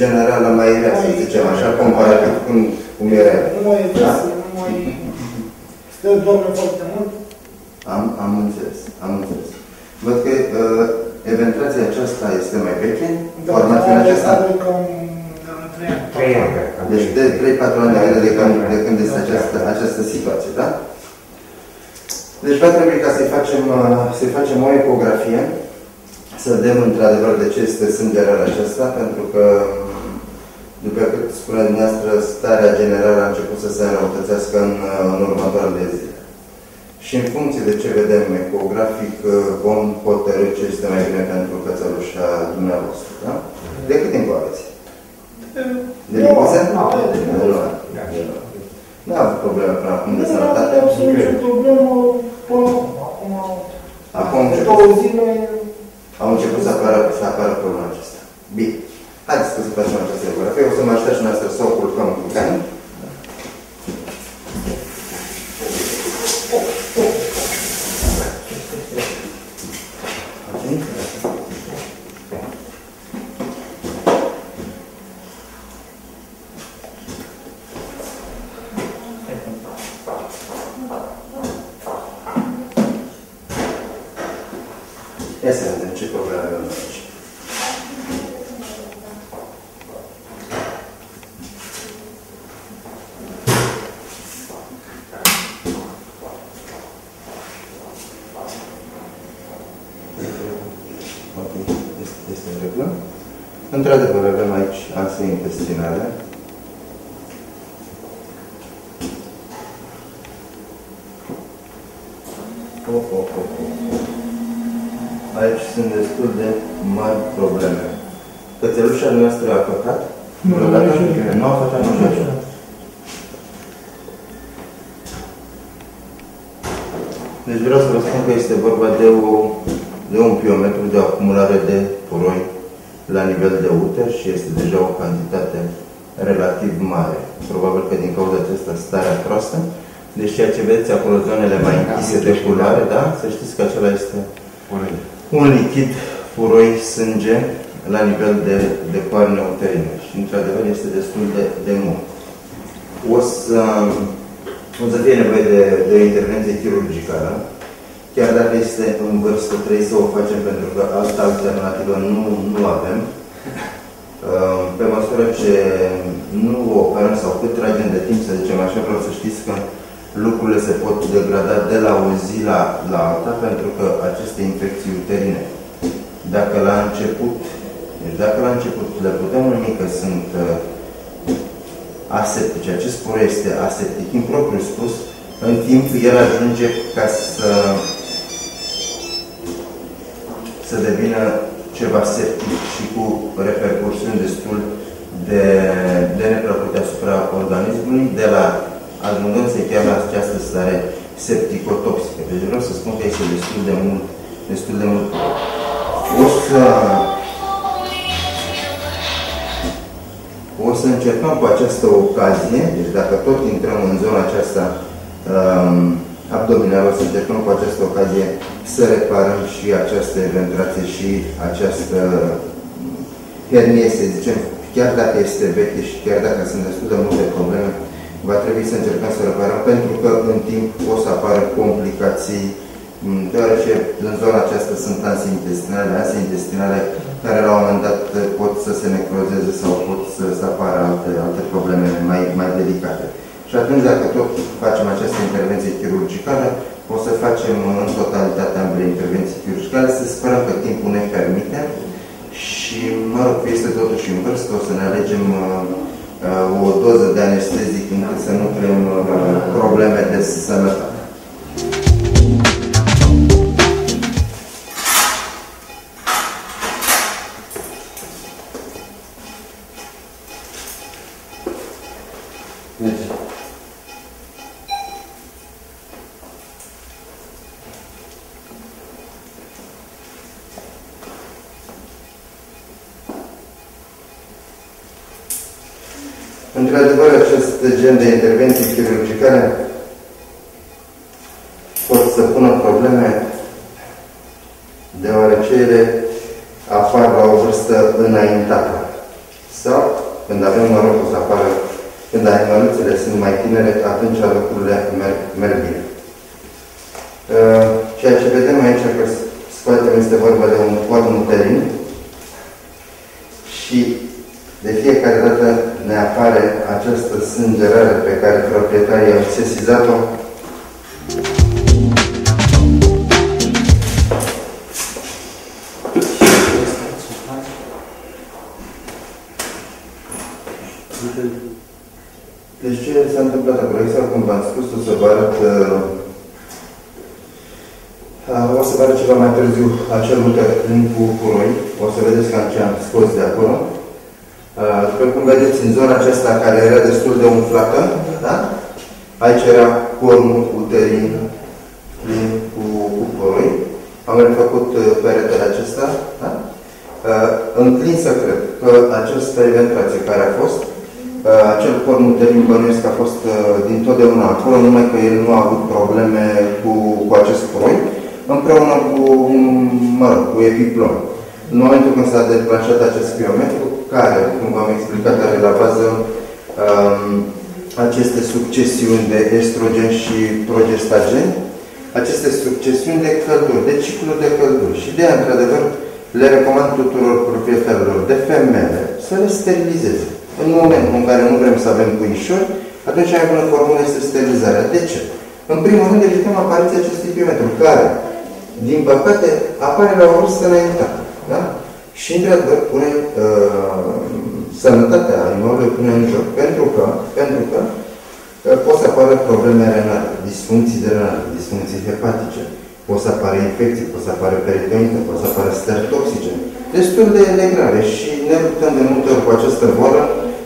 generală mai rea, să zicem așa, comparativ cum, cum era. Nu mai e Da? vesel, nu mai stă doamne foarte mult. Am, am înțeles, am înțeles. Văd că uh, eventrația aceasta este mai veche, Dar formațiunea are, aceasta. are cam de la trei ani. Trei ani, cred că. Deci de 3-4 ani de zile de când, de când este această, această situație, da? Deci va trebui ca să-i facem, uh, să facem o ecografie, să vedem într-adevăr de ce este sângele acesta, pentru că, um, după cât spunea dumneavoastră, starea generală a început să se înrăutățească în, uh, în următoarele zile. Și în funcție de ce vedem ecografic, uh, vom hotărâ ce este mai bine pentru cățălușa dumneavoastră, da? De cât timp aveți? De Nu, lipsă? nu, De de lipsă. Nu a avut probleme până acum de Nu sănătate. am absolut nicio problemă până acum. Acum au De început, două zile au început să apară, să apară problema acesta. Bine. Haideți să facem această ecografie. O să mă aștept și noastră să o culcăm cu cani. Ia să vedem ce probleme avem aici. Ok, este, este în regulă. Într-adevăr, avem aici axe intestinale. Oh, oh, oh, oh. Aici sunt destul de mari probleme. Cățelușa noastră a făcut? Nu, Vreodată? niciodată. Nu a făcut niciodată. Deci vreau să vă spun că este vorba de, o, de un piometru de acumulare de puroi la nivel de uter și este deja o cantitate relativ mare. Probabil că din cauza acesta starea proastă. Deci ceea ce vedeți acolo, zonele mai închise de culoare, da? Să știți că acela este un lichid puroi sânge la nivel de, de coarne uterină și într-adevăr este destul de, de mult. O să, o să fie nevoie de, de o intervenție chirurgicală, chiar dacă este în vârstă, trebuie să o facem pentru că altă alternativă nu, nu avem. Uh, Pe măsură ce nu o operăm sau cât tragem de timp, să zicem așa, vreau să știți că lucrurile se pot degrada de la o zi la, la alta, pentru că aceste infecții uterine, dacă la început, deci dacă la început le putem numi că sunt uh, aseptice, acest spor este aseptic, în propriu spus, în timp el ajunge ca să să devină ceva septic și cu repercursiuni destul de, de neplăcute asupra organismului, de la ajungând să chiar la această stare septicotoxică. Deci vreau să spun că este destul de mult, destul de mult. O să, o să încercăm cu această ocazie, deci dacă tot intrăm în zona aceasta um, abdominală, o să încercăm cu această ocazie să reparăm și această eventrație și această hernie, să zicem, chiar dacă este veche și chiar dacă sunt destul de multe probleme, va trebui să încercăm să reparăm, pentru că în timp o să apară complicații, m, deoarece în zona aceasta sunt anse intestinale, anse intestinale care la un moment dat pot să se necrozeze sau pot să, să apară alte, alte probleme mai, mai delicate. Și atunci, dacă tot facem această intervenție chirurgicală, o să facem în totalitate ambele intervenții chirurgicale, să sperăm că timpul ne permite și, mă rog, este totuși în vârstă, o să ne alegem uh, uh, o doză de anestezic încât să nu creăm uh, probleme de sănătate. Într-adevăr, acest gen de intervenții chirurgicale pot să pună probleme deoarece ele apar la o vârstă înaintată sau Când avem norocul să apară, când animaluțele sunt mai tinere, atunci lucrurile merg, merg bine. Uh, ceea ce vedem aici că scoatem este vorba de un corn uterin și de fiecare dată ne apare această sângerare pe care proprietarii au sesizat-o Deci ce s-a întâmplat acolo? Exact cum v-am spus, o să vă arăt uh, uh, o să vă arăt ceva mai târziu acel în cu curoi. O să vedeți cam ce am scos de acolo. Uh, după cum vedeți, în zona aceasta care era destul de umflată, da? aici era cornul uterin plin cu, cu curoi. Am refăcut peretele acesta. Da? Înclin să cred că această eventuație care a fost Uh, acel corn uterin bănuiesc a fost uh, din totdeauna acolo, numai că el nu a avut probleme cu, cu acest coroi, împreună cu, mă rog, cu epiplon. În momentul când s-a declanșat acest biometru, care, cum v-am explicat, are la bază um, aceste succesiuni de estrogen și progestagen, aceste succesiuni de călduri, de ciclu de călduri. Și de aia, într-adevăr, le recomand tuturor proprietarilor de femele să le sterilizeze. În momentul în care nu vrem să avem puișori, atunci mai bună formulă este sterilizarea. De ce? În primul rând, evităm apariția acestui biometru, care, din păcate, apare la o vârstă înaintată. Da? Și, într-adevăr, pune uh, sănătatea animalului pune în joc. Pentru că, pentru că uh, pot să apară probleme renale, disfuncții de renale, disfuncții hepatice, pot să apară infecții, pot să apară peritonită, pot să apară stări toxice, destul de, de grave și ne luptăm de multe ori cu această boală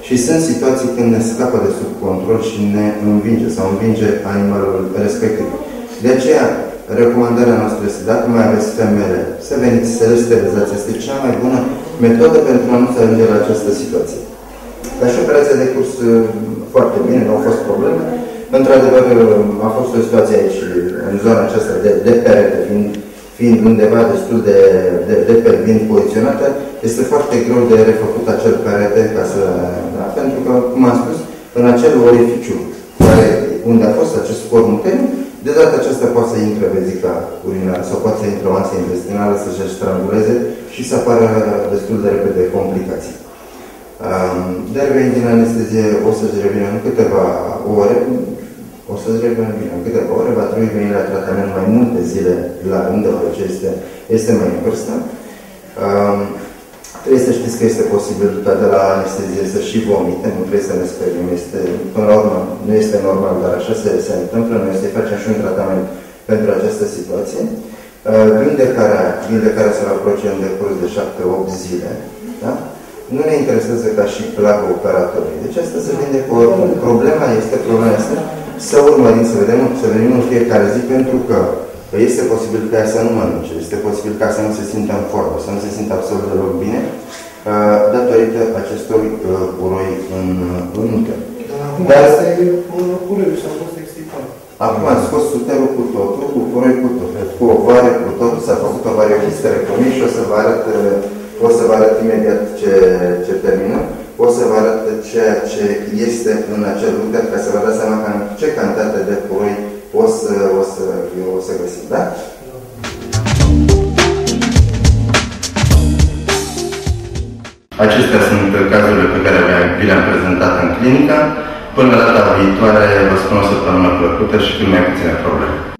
și sunt situații când ne scapă de sub control și ne învinge sau învinge animalul respectiv. De aceea, recomandarea noastră este, dacă mai aveți femele, să veniți să le sterilizați. Este cea mai bună metodă pentru a nu se ajunge la această situație. Dar și operația de curs uh, foarte bine, nu au fost probleme. Într-adevăr, uh, a fost o situație aici, în zona aceasta de, de perete, fiind fiind undeva destul de, de, de pe bine poziționată, este foarte greu de refăcut acel perete ca să, da? pentru că, cum am spus, în acel orificiu care, unde a fost acest cormutel, de data aceasta poate să intre vezica urinară sau poate să intre masă intestinală, să-și stranguleze și să apară destul de repede complicații. Um, de revenit din anestezie o să-și revină în câteva ore, o să-ți revină bine. În câteva ore va trebui veni la tratament mai multe zile la rând, deoarece este, este mai în vârstă. Um, trebuie să știți că este posibil ca de la anestezie să și vomite, nu trebuie să ne speriem. Este, până la urmă, nu este normal, dar așa se, se întâmplă. Noi să facem și un tratament pentru această situație. Uh, vindecarea, vindecarea se va face în decurs de 7-8 zile. Da? Nu ne interesează ca și plagă operatorului. Deci asta se vindecă oricum. Problema este, problema este să urmărim, să vedem, să venim în fiecare zi, pentru că este posibil ca ea să nu mănânce, este posibil ca să nu se simtă în formă, să nu se simtă absolut deloc bine, uh, datorită acestor uh, uroi în, în uter. Dar asta e ureul și a fost extirpat. Acum am scos suterul cu totul, cu uroi cu totul, cu ovare, cu totul, s-a făcut o variohisterectomie și o să vă arăt, uh, o să vă arăt imediat ce, ce terminăm o să vă arăt ceea ce este în acel uter, ca să vă dați seama cam ce cantitate de puroi o să, o să, o să găsim, da? Acestea sunt cazurile pe care vi le-am prezentat în clinică. Până la data viitoare, vă spun o săptămână plăcută și cât mai puține probleme.